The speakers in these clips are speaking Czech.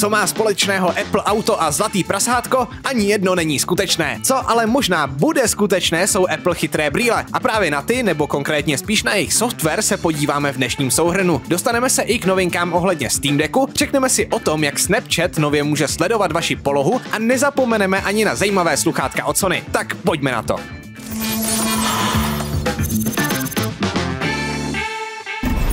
co má společného Apple Auto a zlatý prasátko, ani jedno není skutečné. Co ale možná bude skutečné, jsou Apple chytré brýle. A právě na ty, nebo konkrétně spíš na jejich software, se podíváme v dnešním souhrnu. Dostaneme se i k novinkám ohledně Steam Decku, řekneme si o tom, jak Snapchat nově může sledovat vaši polohu a nezapomeneme ani na zajímavé sluchátka od Sony. Tak pojďme na to.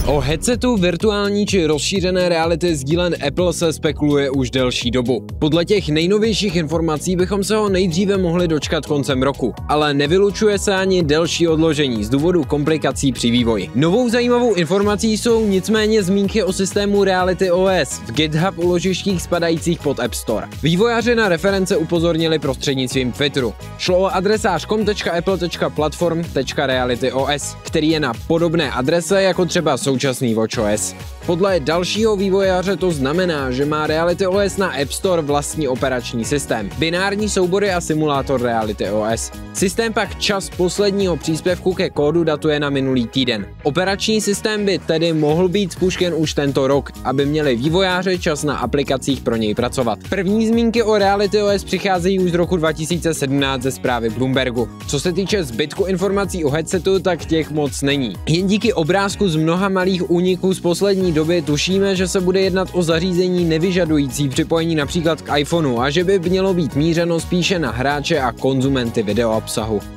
O headsetu virtuální či rozšířené reality sdílen Apple se spekuluje už delší dobu. Podle těch nejnovějších informací bychom se ho nejdříve mohli dočkat koncem roku, ale nevylučuje se ani delší odložení z důvodu komplikací při vývoji. Novou zajímavou informací jsou nicméně zmínky o systému Reality OS v GitHub uložištích spadajících pod App Store. Vývojáři na reference upozornili prostřednictvím Twitteru. Šlo o adresář com.apple.platform.realityOS, který je na podobné adrese jako třeba sou současný WatchOS. Podle dalšího vývojáře to znamená, že má Reality OS na App Store vlastní operační systém, binární soubory a simulátor Reality OS. Systém pak čas posledního příspěvku ke kódu datuje na minulý týden. Operační systém by tedy mohl být spuštěn už tento rok, aby měli vývojáři čas na aplikacích pro něj pracovat. První zmínky o Reality OS přicházejí už z roku 2017 ze zprávy Bloombergu. Co se týče zbytku informací o headsetu, tak těch moc není. Jen díky obrázku z mnoha malých úniků z poslední doby tušíme, že se bude jednat o zařízení nevyžadující připojení například k iPhoneu a že by mělo být mířeno spíše na hráče a konzumenty videoobsahu.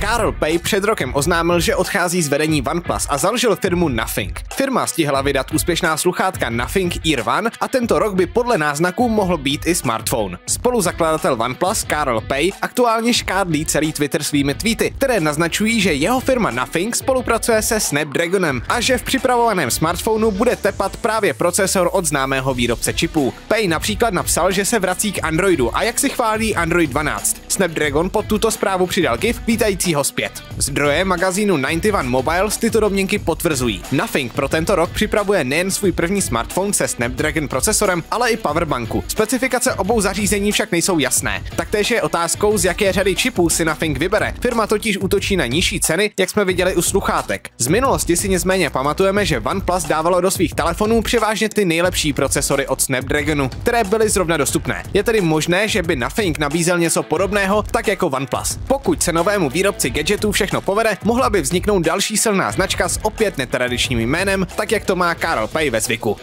Carl Pay před rokem oznámil, že odchází z vedení OnePlus a založil firmu Nothing. Firma stihla vydat úspěšná sluchátka Nothing Ear One a tento rok by podle náznaků mohl být i smartphone. Spoluzakladatel OnePlus Carl Pay aktuálně škádlí celý Twitter svými tweety, které naznačují, že jeho firma Nothing spolupracuje se Snapdragonem a že v připravovaném smartphonu bude tepat právě procesor od známého výrobce čipů. Pay například napsal, že se vrací k Androidu a jak si chválí Android 12. Snapdragon pod tuto zprávu přidal GIF vítající ho zpět. Zdroje magazínu 91 Mobiles tyto domněnky potvrzují. Nothing pro tento rok připravuje nejen svůj první smartphone se Snapdragon procesorem, ale i powerbanku. Specifikace obou zařízení však nejsou jasné. Taktéž je otázkou, z jaké řady čipů si Nothing vybere. Firma totiž útočí na nižší ceny, jak jsme viděli u sluchátek. Z minulosti si nicméně pamatujeme, že OnePlus dávalo do svých telefonů převážně ty nejlepší procesory od Snapdragonu, které byly zrovna dostupné. Je tedy možné, že by Nothing nabízel něco podobného, tak jako OnePlus. Pokud se novému výrobci gadgetů všechno povede, mohla by vzniknout další silná značka s opět netradičním jménem, tak jak to má Karl Pay ve zvyku.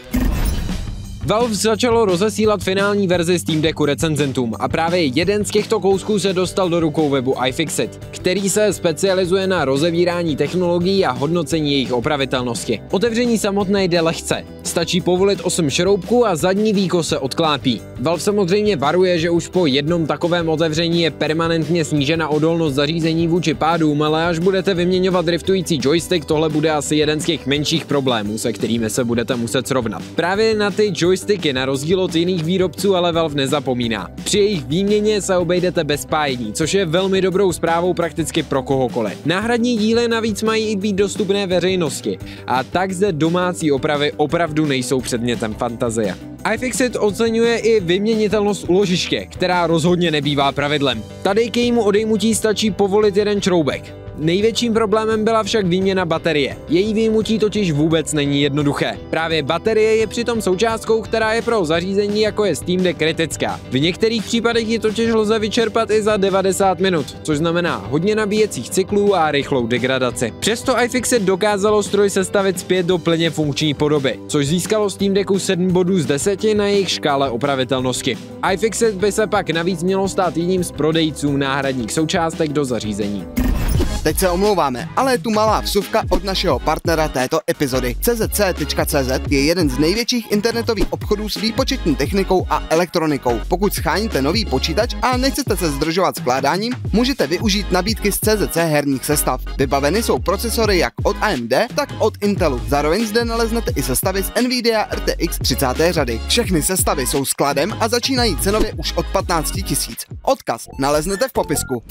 Valve začalo rozesílat finální verzi Steam Decku recenzentům a právě jeden z těchto kousků se dostal do rukou webu iFixit, který se specializuje na rozevírání technologií a hodnocení jejich opravitelnosti. Otevření samotné jde lehce. Stačí povolit 8 šroubků a zadní víko se odklápí. Valve samozřejmě varuje, že už po jednom takovém otevření je permanentně snížena odolnost zařízení vůči pádům, ale až budete vyměňovat driftující joystick, tohle bude asi jeden z těch menších problémů, se kterými se budete muset srovnat. Právě na ty joystick joysticky na rozdíl od jiných výrobců ale Valve nezapomíná. Při jejich výměně se obejdete bez spájení, což je velmi dobrou zprávou prakticky pro kohokoliv. Náhradní díly navíc mají i být dostupné veřejnosti a tak zde domácí opravy opravdu nejsou předmětem fantazie. iFixit oceňuje i vyměnitelnost uložiště, která rozhodně nebývá pravidlem. Tady k jejímu odejmutí stačí povolit jeden šroubek. Největším problémem byla však výměna baterie. Její výjimutí totiž vůbec není jednoduché. Právě baterie je přitom součástkou, která je pro zařízení jako je Steam Deck kritická. V některých případech ji totiž lze vyčerpat i za 90 minut, což znamená hodně nabíjecích cyklů a rychlou degradaci. Přesto iFixit dokázalo stroj sestavit zpět do plně funkční podoby, což získalo Steam Decku 7 bodů z 10 na jejich škále opravitelnosti. iFixit by se pak navíc mělo stát jedním z prodejců náhradních součástek do zařízení. Teď se omlouváme, ale je tu malá vsuvka od našeho partnera této epizody. CZC.cz je jeden z největších internetových obchodů s výpočetní technikou a elektronikou. Pokud scháníte nový počítač a nechcete se zdržovat skládáním, můžete využít nabídky z CZC herních sestav. Vybaveny jsou procesory jak od AMD, tak od Intelu. Zároveň zde naleznete i sestavy z Nvidia RTX 30. řady. Všechny sestavy jsou skladem a začínají cenově už od 15 000. Odkaz naleznete v popisku.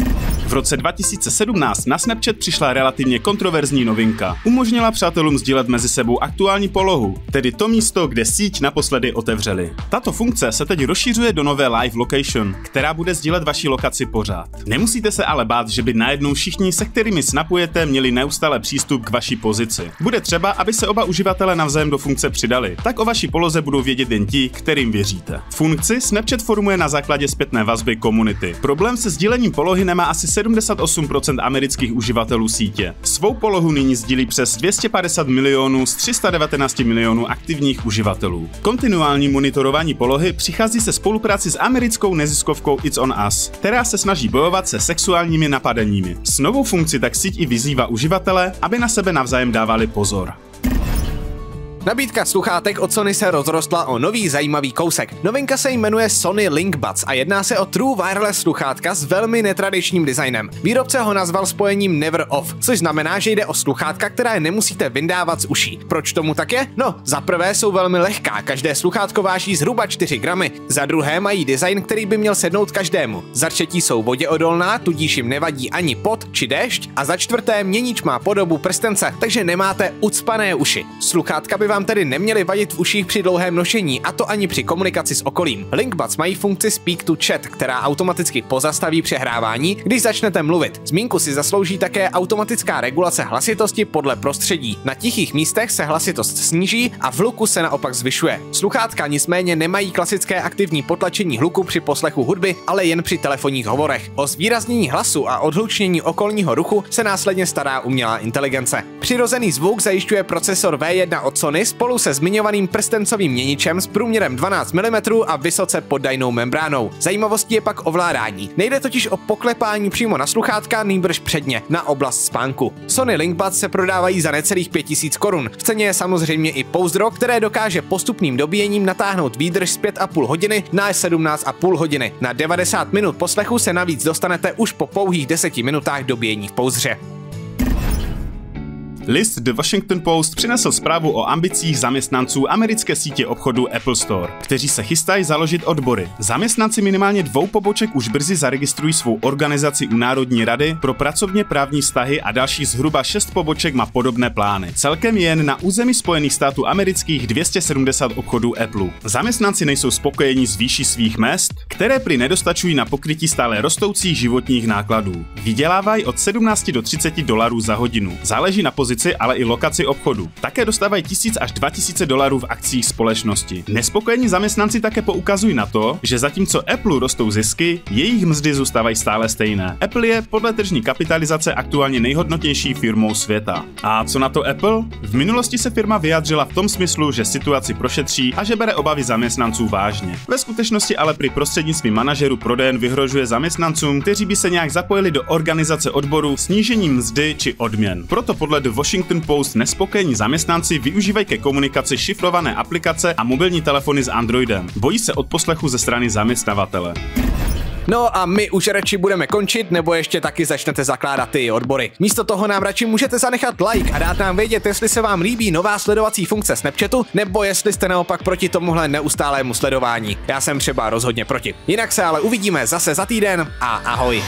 V roce 2017 na Snapchat přišla relativně kontroverzní novinka. Umožnila přátelům sdílet mezi sebou aktuální polohu, tedy to místo, kde síť naposledy otevřeli. Tato funkce se teď rozšířuje do nové Live Location, která bude sdílet vaši lokaci pořád. Nemusíte se ale bát, že by najednou všichni, se kterými snapujete, měli neustále přístup k vaší pozici. Bude třeba, aby se oba uživatelé navzájem do funkce přidali. Tak o vaší poloze budou vědět jen ti, kterým věříte. Funkci Snapchat formuje na základě zpětné vazby komunity. Problém se sdílením polohy nemá asi 78% amerických uživatelů sítě. Svou polohu nyní sdílí přes 250 milionů z 319 milionů aktivních uživatelů. Kontinuální monitorování polohy přichází se spolupráci s americkou neziskovkou It's on Us, která se snaží bojovat se sexuálními napadeními. S novou funkcí tak síť i vyzývá uživatele, aby na sebe navzájem dávali pozor. Nabídka sluchátek od Sony se rozrostla o nový zajímavý kousek. Novinka se jmenuje Sony Link Buds a jedná se o true wireless sluchátka s velmi netradičním designem. Výrobce ho nazval spojením Never Off, což znamená, že jde o sluchátka, která je nemusíte vyndávat z uší. Proč tomu tak je? No, za prvé jsou velmi lehká, každé sluchátko váží zhruba 4 gramy, za druhé mají design, který by měl sednout každému. Za třetí jsou voděodolná, tudíž jim nevadí ani pot či déšť a za čtvrté měnič má podobu prstence, takže nemáte ucpané uši. Sluchátka by vám tedy neměly vadit v uších při dlouhém nošení, a to ani při komunikaci s okolím. Linkbuds mají funkci Speak to Chat, která automaticky pozastaví přehrávání, když začnete mluvit. Zmínku si zaslouží také automatická regulace hlasitosti podle prostředí. Na tichých místech se hlasitost sníží a v hluku se naopak zvyšuje. Sluchátka nicméně nemají klasické aktivní potlačení hluku při poslechu hudby, ale jen při telefonních hovorech. O zvýraznění hlasu a odhlučnění okolního ruchu se následně stará umělá inteligence. Přirozený zvuk zajišťuje procesor V1 od Sony spolu se zmiňovaným prstencovým měničem s průměrem 12 mm a vysoce poddajnou membránou. Zajímavostí je pak ovládání. Nejde totiž o poklepání přímo na sluchátka, nýbrž předně, na oblast spánku. Sony Linkbuds se prodávají za necelých 5000 korun. V ceně je samozřejmě i pouzdro, které dokáže postupným dobíjením natáhnout výdrž z 5,5 hodiny na 17,5 hodiny. Na 90 minut poslechu se navíc dostanete už po pouhých 10 minutách dobíjení v pouzdře. List The Washington Post přinesl zprávu o ambicích zaměstnanců americké sítě obchodu Apple Store, kteří se chystají založit odbory. Zaměstnanci minimálně dvou poboček už brzy zaregistrují svou organizaci u Národní rady pro pracovně právní vztahy a další zhruba šest poboček má podobné plány. Celkem jen na území Spojených států amerických 270 obchodů Apple. Zaměstnanci nejsou spokojeni s výší svých mest, které prý nedostačují na pokrytí stále rostoucích životních nákladů. Vydělávají od 17 do 30 dolarů za hodinu. Záleží na pozici pozici, ale i lokaci obchodu. Také dostávají 1000 až 2000 dolarů v akcích společnosti. Nespokojení zaměstnanci také poukazují na to, že zatímco Apple rostou zisky, jejich mzdy zůstávají stále stejné. Apple je podle tržní kapitalizace aktuálně nejhodnotnější firmou světa. A co na to Apple? V minulosti se firma vyjádřila v tom smyslu, že situaci prošetří a že bere obavy zaměstnanců vážně. Ve skutečnosti ale při prostřednictvím manažerů prodejen vyhrožuje zaměstnancům, kteří by se nějak zapojili do organizace odboru snížením mzdy či odměn. Proto podle The Washington Post nespokojení zaměstnanci využívají ke komunikaci šifrované aplikace a mobilní telefony s Androidem. Bojí se odposlechu ze strany zaměstnavatele. No a my už radši budeme končit, nebo ještě taky začnete zakládat ty odbory. Místo toho nám radši můžete zanechat like a dát nám vědět, jestli se vám líbí nová sledovací funkce Snapchatu, nebo jestli jste naopak proti tomuhle neustálému sledování. Já jsem třeba rozhodně proti. Jinak se ale uvidíme zase za týden a ahoj.